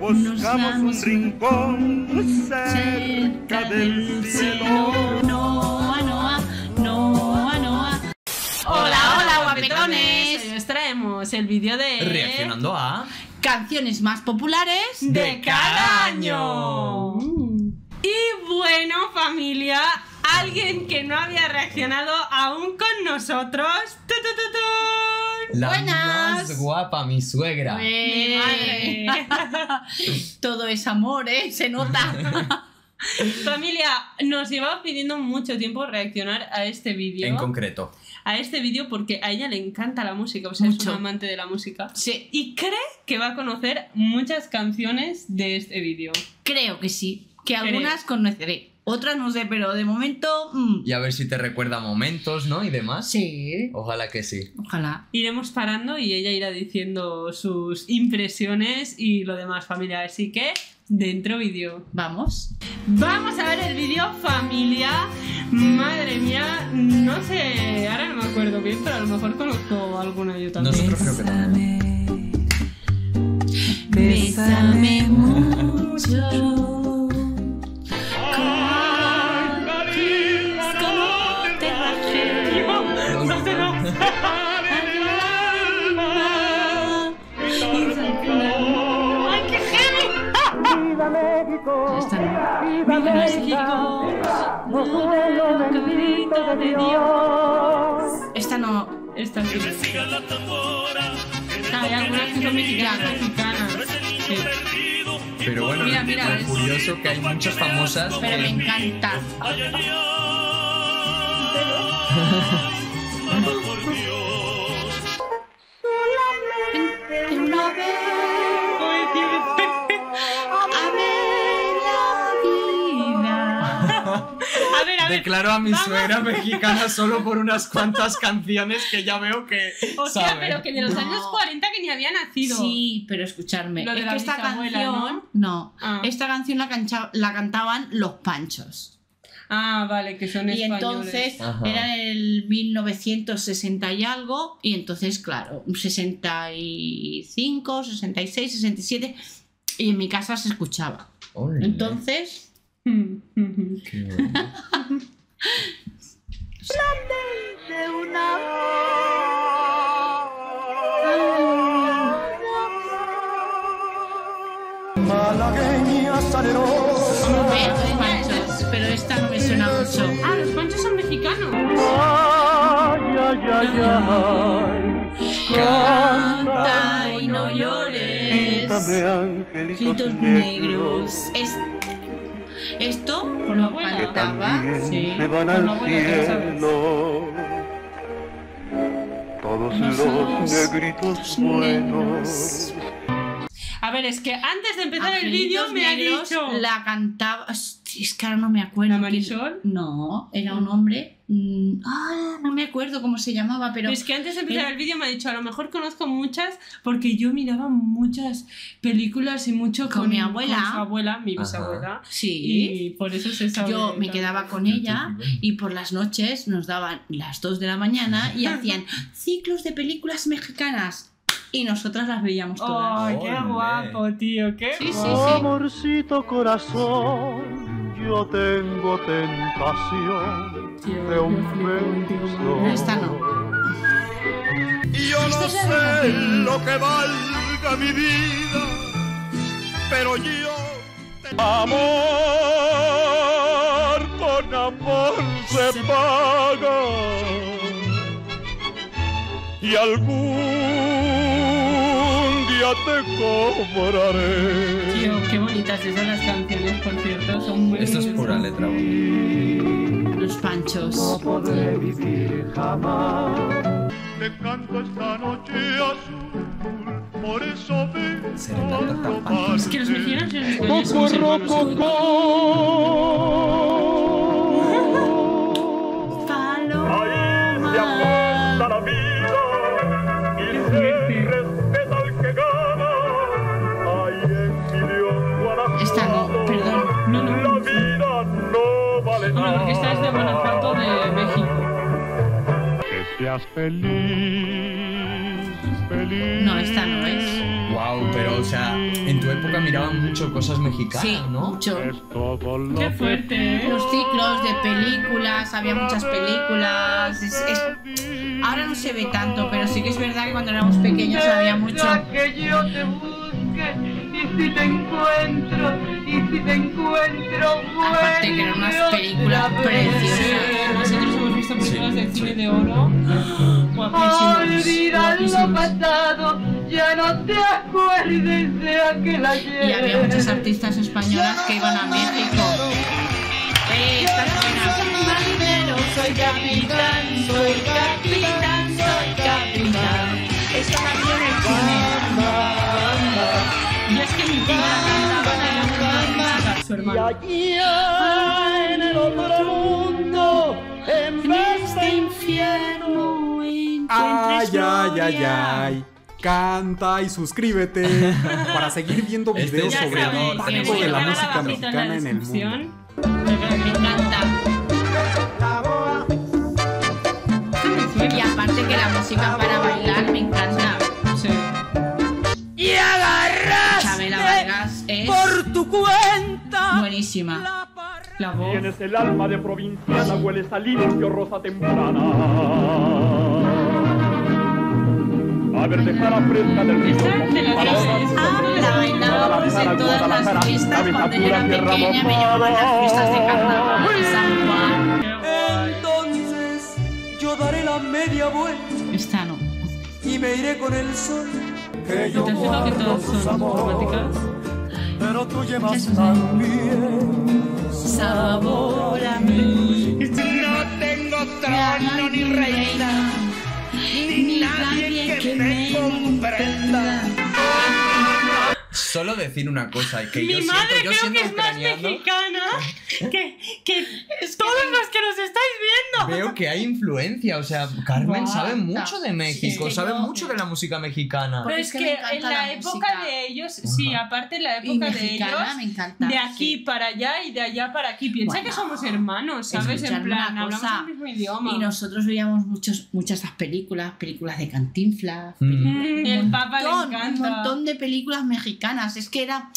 Buscamos un rincón cerca del cielo. Noa, noa, noa, noa. Hola, hola, guapetones. Hoy os traemos el vídeo de Reaccionando a. Canciones más populares de cada año. Y bueno, familia, alguien que no había reaccionado aún con nosotros. ¡Tu, tu, tu, tu! La Buenas. más guapa, mi suegra. Mi madre. Todo es amor, ¿eh? Se nota. Familia, nos lleva pidiendo mucho tiempo reaccionar a este vídeo. En concreto. A este vídeo porque a ella le encanta la música, o sea, es una amante de la música. Sí, Y cree que va a conocer muchas canciones de este vídeo. creo que sí. Que Creo. algunas conoceré. Otras no sé, pero de momento. mm, Y a ver si te recuerda momentos, ¿no? Y demás. Sí. Ojalá que sí. Ojalá. Iremos parando y ella irá diciendo sus impresiones y lo demás, familia. Así que, dentro vídeo. Vamos. Vamos a ver el vídeo, familia. Madre mía, no sé, ahora no me acuerdo bien, pero a lo mejor conozco alguna yo también. Nosotros creo que también. Bésame mucho. De Dios. Esta no. Esta sí. Hay algunas que son mexicanas. mexicanas. Sí. Pero bueno, Mira, mira, lo es- curioso que hay muchas famosas. Pero me encanta. A ver. Declaro a mi Vamos. suegra mexicana solo por unas cuantas canciones que ya veo que O sea, sabe. pero que de los No. años 40 que ni había nacido. Sí, pero escucharme. Lo de es la que esta canción. No. Ah. Esta canción la, cancha- la cantaban los panchos. Ah, vale, que son Y españoles. entonces Ajá. era en el 1960 y algo. Y entonces, claro, 65, 66, 67. Y en mi casa se escuchaba. Entonces. Qué bueno. Malagueña salerosa. Ve, los panchos. Pero esta no me suena mucho. Ah, los panchos son mexicanos. Ay, ay, ay, ay. Canta y no llores. Gritos negros. Es- esto Por la abuela. También Sí. van con la al cielo. Todos Los negritos buenos. A ver, es que antes de empezar el vídeo me ha dicho. La cantaba. Es que ahora no me acuerdo. ¿La Marisol? No, era un hombre. mm, Ah, no me acuerdo cómo se llamaba, pero. Es que antes de empezar Era- el vídeo me ha dicho, a lo mejor conozco muchas porque yo miraba muchas películas y mucho Con con, mi abuela. con su abuela, mi Ajá. bisabuela. Sí. Y por eso se sabe. Yo me quedaba con ella y por las noches nos daban las 2 de la mañana y hacían ciclos de películas mexicanas y nosotras las veíamos todas. ¡Ay, qué Ole. guapo, tío! ¡Qué Sí, sí, guapo! sí. Amorcito corazón, yo tengo tentación de yo un beso. Esta no. Y yo no sé lo que valga mi vida, pero yo te- Amor con amor se paga y algún día te cobraré. Tío, qué bonitas esas las canciones, por cierto. Son muy Esto es pura letra bonita. Los panchos. podré vivir jamás. Te canto esta noche azul, por eso ven. Serenata tan fácil. Es que los mexicanos y los seas feliz, feliz. feliz. No, esta no es. Wow, pero o sea, en tu época miraban mucho cosas mexicanas, Sí, ¿no? mucho. Qué fuerte, ¿eh? Los ciclos de películas, había muchas películas. es- es- Ahora no se ve tanto, pero sí que es verdad que cuando éramos pequeños había mucho. que yo te busque y si te encuentro y si te encuentro Aparte que eran unas películas preciosas. De oro. Olvida lo pasado, ya no te acuerdes de aquel ayer. Y había muchas artistas españolas que iban a México. Eh, esta es soy capitán, soy capitán, soy capitán. Esta canción es cine. Y es que mi prima la cantaba en su hermano. allá en el otro infierno encuentro Ay, ay, ay, ay. Canta y suscríbete para seguir viendo Este videos ya sobre el impacto de la música abajito en la mexicana en el mundo. Me encanta. Y aparte que la música para bailar me encanta. Sí. Chabela Vargas es tu cuenta. buenísima. La voz. Tienes el alma de provinciana, hueles a limpio rosa temprana. A ver, dejar la fresca del río. Esta te la sabes. Ah, la bailábamos en todas las fiestas cuando yo era pequeña, me llevaban a las fiestas de carnaval de San Juan. Entonces yo daré la media vuelta Esta no. y me iré con el sol. ¿Te has fijado que todas son románticas? Pero tú llevas también Sabor a mí. No tengo trono ni reina, ni nadie que me comprenda. Solo decir una cosa, y que Mi yo siento, madre yo creo que es más mexicana que, que todos los que nos estáis viendo. veo que hay influencia, o sea, Carmen sabe mucho de México, sí, sabe yo- mucho de la música mexicana. Pero es es que me en la, la época música. de ellos, sí, aparte en la época de ellos, me encanta. de aquí sí. para allá y de allá para aquí. Piensa Bueno, que somos hermanos, ¿sabes? En plan, hablamos el mismo idioma. Y nosotros veíamos muchos, muchas de estas películas, películas de Cantinflas, Mm. Mm, el Papa le encanta. un montón de películas mexicanas. Es que era.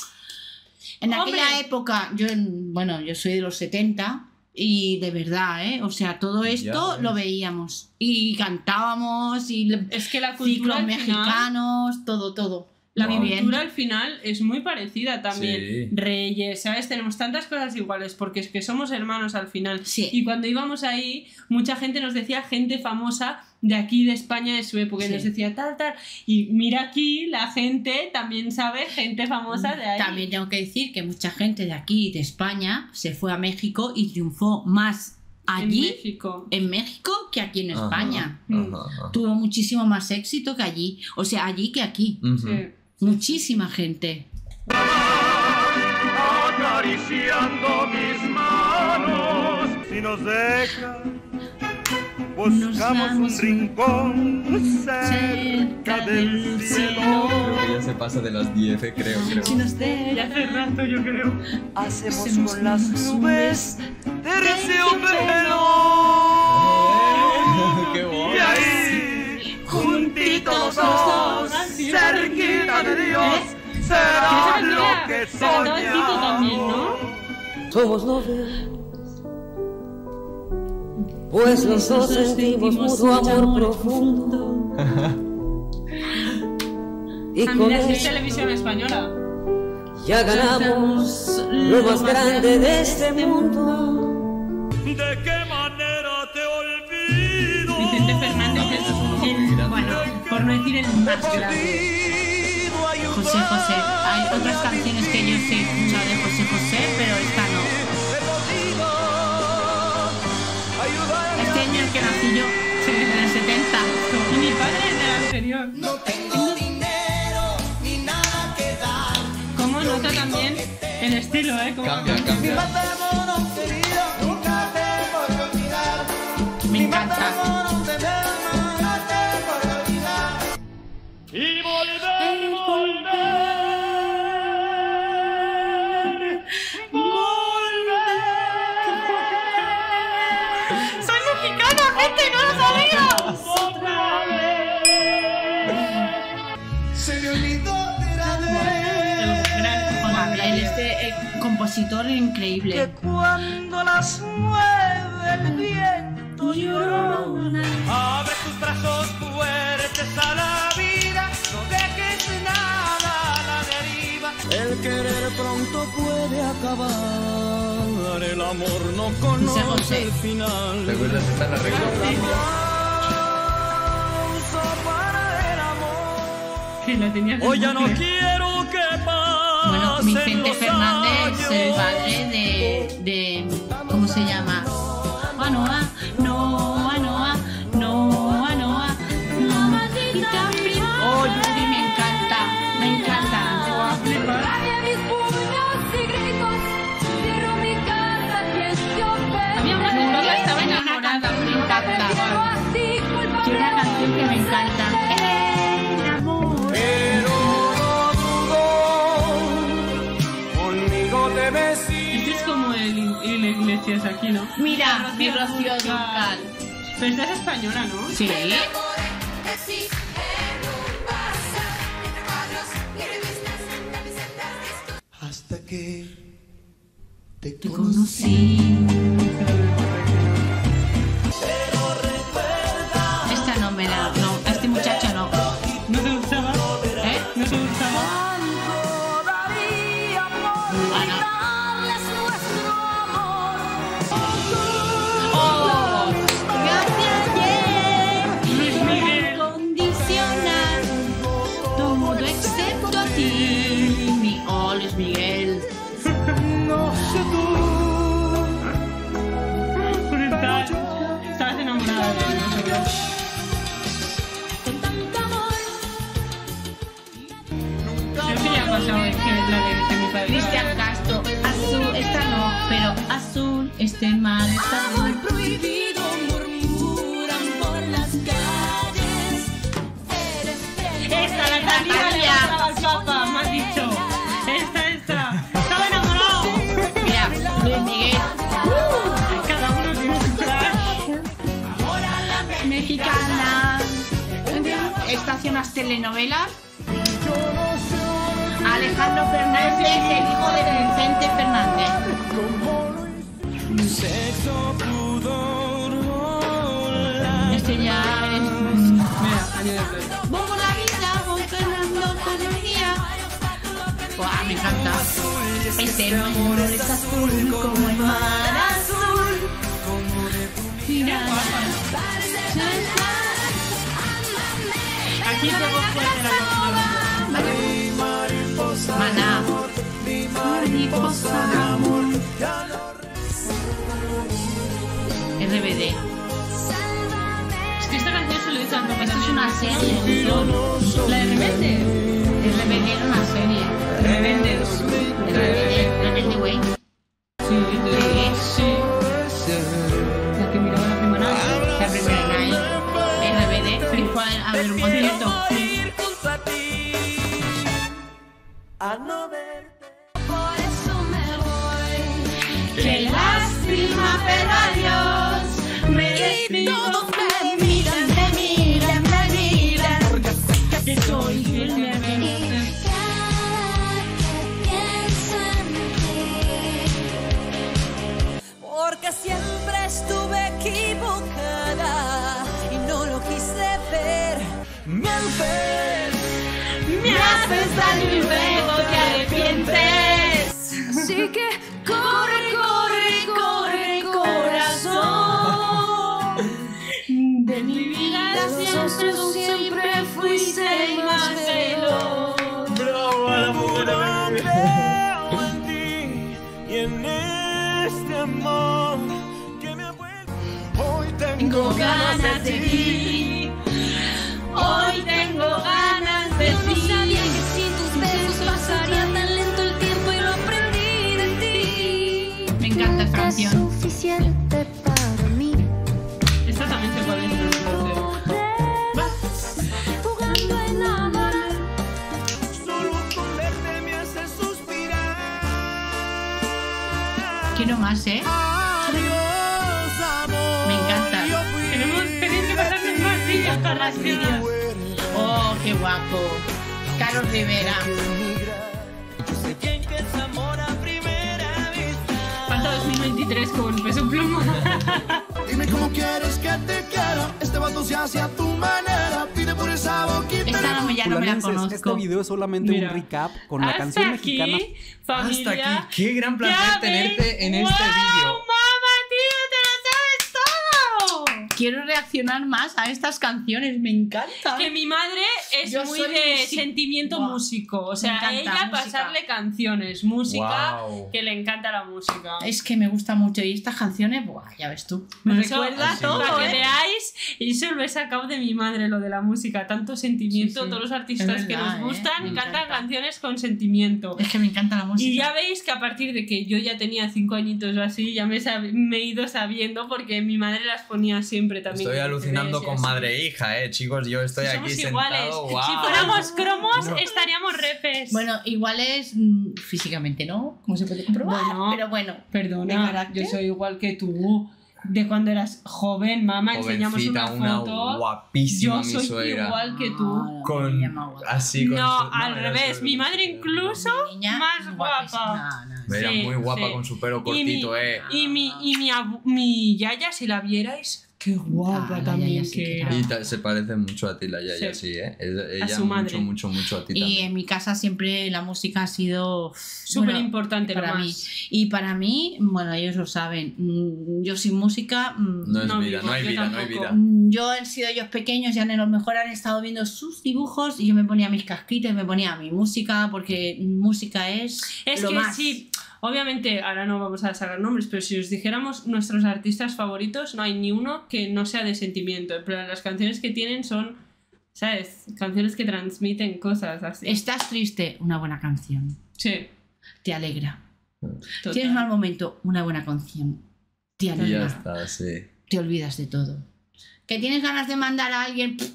En Hombre. aquella época, yo, en- bueno, yo soy de los 70 y de verdad, ¿eh? O sea, todo esto lo veíamos y cantábamos y Es que la cultura ciclos al final, mexicanos, todo, todo. La bien. cultura al final es muy parecida también. Sí. Reyes, ¿sabes? Tenemos tantas cosas iguales porque es que somos hermanos al final. Sí. Y cuando íbamos ahí, mucha gente nos decía gente famosa de aquí de España de su época. Y nos decía tal, tal. Y mira aquí, la gente también sabe gente famosa de ahí. También tengo que decir que mucha gente de aquí, de España, se fue a México y triunfó más en allí, México. en México, que aquí en. España. Ajá, ajá. Tuvo muchísimo más éxito que allí. O sea, allí que aquí. Sí. Muchísima gente. acariciando mis manos. Si nos deja, buscamos un rincón cerca del cielo. Ya se pasa de las 10, eh, creo, creo. Si nos deja- Ya hace rato, yo creo. Hacemos Hacemos con las nubes terciopelo. Qué Y ahí, juntitos los dos, cerquita de Dios, será Esa lo que soñamos. Somos novios, pues los dos sentimos mutuo amor profundo. Y Ah, con mira, si es eso televisión española. ya ganamos lo más grande de este mundo. ¿De qué no decir el más grande. José José. Hay otras canciones que yo sí he escuchado de José José, pero esta no. Este año el que nací yo, en el 70. Y mi padre es del anterior. No tengo dinero ni nada que dar. ¿Cómo nota también el estilo, eh? Cambia, cambia. y volver, y volver, volver. Soy mexicano, gente, no lo sabía. Otra vez. Se me olvidó de la Este eh, compositor increíble. Que cuando las mueve el viento llorona. Pronto puede acabar, el amor no conoce José. el final. ¿Te acuerdas de el amor. Que la tenías en Hoy ya no quiero que pasen Bueno, Vicente los Fernández, el años. padre de, de ¿cómo se llama? Anoa, no, Anoa, no, Anoa, no. Oh, Yuri, me encanta, me encanta. Encanta. El amor. Pero no dudo, conmigo debes ir. Este es como el, el Iglesias aquí, ¿no? Mira, mi Rocío Dúrcal. Pero esta es española, ¿no? Sí. Hasta que te Te conocí. Cristian Castro. Azul, esta no, pero azul. Este mar está azul. prohibido murmuran por las calles. Esta, la Talía. gustaba al Papa, me has dicho. Telenovelas. Alejandro Fernández, el hijo de Vicente Fernández. Este ya es. mm, Mira, por la vida, voy ganando todo el día. Buah, me encanta. Este amor es azul como el mar azul. Mira. Maná. RBD. Es que esta canción se lo hizo tanto. Esto es una serie. La de Rebelde. RBD era una serie. RBD, y luego te arrepientes. así que Corre, corre, corre, corazón. De mi vida siempre, tú siempre fuiste el más veloz. creo en ti y en este amor que me ha vuelto. Hoy tengo ganas de ti. Canción. suficiente para mí. Esta también se puede. Quiero más, ¿eh? Adiós, amor. Me encanta. Tenemos que pasarme más vídeos con las vídeos. Oh, qué guapo. Carlos Rivera. Sé que empieza amor a primera tres con peso pluma. Dime cómo quieres que te quiera. Este vato se hace a tu manera. Pide por esa boquita. Esta no ya no me la conozco. este video es solamente Mira. un recap con la Hasta canción aquí, mexicana. familia. Hasta aquí. Qué gran placer tenerte en este ¡Guau, vídeo. mamá, tío! ¡Te lo sabes todo! Quiero reaccionar más a estas canciones, me encanta. Que mi madre es Yo muy de sentimiento Buah, músico. O me sea, a ella música. pasarle canciones, música, Guau. que le encanta la música. Es que me gusta mucho y estas canciones, buah, ya ves tú. Me eso, recuerda sí, todo, Para que ¿eh? veáis, y eso lo he sacado de mi madre, lo de la música. Tanto sentimiento, Sí, sí. todos los artistas Es que verdad, nos ¿eh? gustan Me cantan encanta. canciones con sentimiento. Es que me encanta la música. Y ya veis que a partir de que yo ya tenía cinco añitos o así, ya me, me he ido sabiendo porque mi madre las ponía siempre también. Estoy alucinando y con así. madre e hija, eh, chicos. Yo estoy Si aquí somos iguales. sentado. Si fuéramos cromos, No. estaríamos repes. Bueno, igual es mm, físicamente, ¿no? Como se puede comprobar. Bueno. pero bueno. ¿De Perdona, yo soy igual que tú. De cuando eras joven, mamá, enseñamos una foto. guapísima yo mi soy suegra. igual que tú. Ah, Con así con No, su- al revés. Mi madre incluso niña más guapa. No, no. Era Sí, muy guapa sí. con su pelo Y mi- cortito, eh. Y mi, y mi, mi yaya, si la vierais, qué guapa Ah, también sí que era. Y se parece mucho a ti la Yaya, Sí. sí, ¿eh? Es- Ella su mucho, madre. mucho, mucho a ti Y también. en mi casa siempre la música ha sido Súper bueno, importante para mí. Y para mí, bueno, ellos lo saben, mm, yo sin música, mm, No es No, vida, no hay vida, no hay vida. yo han sido ellos pequeños, ya a lo mejor han estado viendo sus dibujos y yo me ponía mis casquitos y me ponía mi música porque música es, Es lo que más. sí, obviamente ahora no vamos a sacar nombres, pero si os dijéramos nuestros artistas favoritos, no hay ni uno que no sea de sentimiento. Pero las canciones que tienen son, ¿sabes? Canciones que transmiten cosas así. Estás triste, una buena canción. Sí, Te alegra. total. Tienes mal momento, una buena canción. Te Y ya alegra. está, sí. Te olvidas de todo. Que tienes ganas de mandar a alguien pff,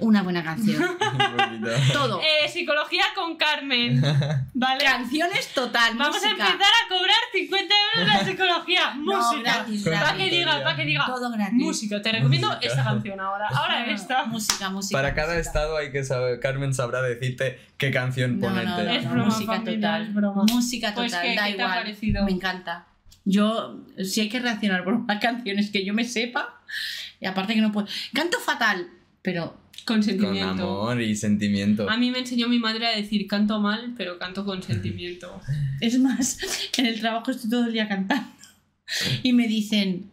una buena canción. Todo. Eh, psicología con Carmen. ¿Vale? Canciones total. Vamos a música. empezar a cobrar 50 euros la psicología. No, Música. gratis, para que diga, para que diga. Todo gratis. Música, te recomiendo Música. esta canción ahora. Ahora esta. Música, música. Para cada música. estado hay que saber, Carmen sabrá decirte qué canción No, ponerte. no, no, Es no, broma, música familia, total. es broma. Música Pues, total, ¿qué- da qué te ha parecido? Me encanta. Yo, si hay que reaccionar por unas canciones que yo me sepa, y aparte que no puedo. Canto fatal, pero Con Con sentimiento. amor y sentimiento. A mí me enseñó mi madre a decir canto mal, pero canto con sentimiento. es más, en el trabajo estoy todo el día cantando. Y me dicen,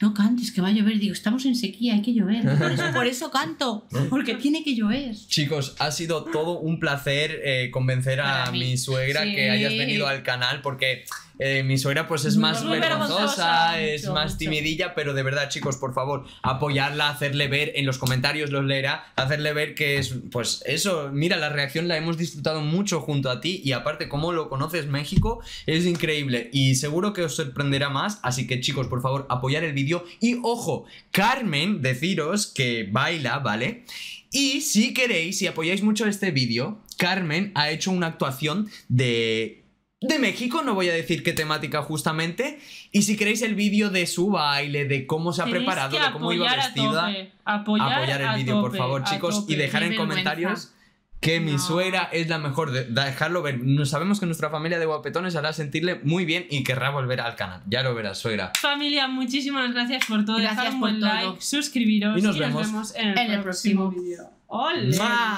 no cantes, que va a llover. Digo, estamos en sequía, hay que llover. Por eso, por eso canto, porque tiene que llover. Chicos, ha sido todo un placer eh, convencer a mi suegra Sí. que hayas venido al canal porque eh, mi suegra pues es más vergonzosa, es mucho, más mucho. timidilla, pero de verdad chicos, por favor, apoyarla, hacerle ver, en los comentarios los leerá, hacerle ver que es, pues eso, mira, la reacción la hemos disfrutado mucho junto a ti y aparte como lo conoces México, es increíble y seguro que os sorprenderá más, así que chicos, por favor, apoyar el vídeo y ojo, Carmen, deciros que baila, ¿vale? Y si queréis, si apoyáis mucho este vídeo, Carmen ha hecho una actuación de... De México, no voy a decir qué temática justamente. Y si queréis el vídeo de su baile, de cómo se ha Tenéis preparado, de cómo iba a vestida, Apoyar, apoyar el vídeo, por favor, chicos, tope. y dejar Qué en vergüenza. comentarios que mi No. suegra es la mejor. de- dejarlo ver. No- Sabemos que nuestra familia de guapetones hará sentirle muy bien y querrá volver al canal. Ya lo verás, suegra. Familia, muchísimas gracias por todo. Gracias un por buen todo. like, suscribiros Y nos vemos en el, en el próximo próximo. vídeo. ¡Mua!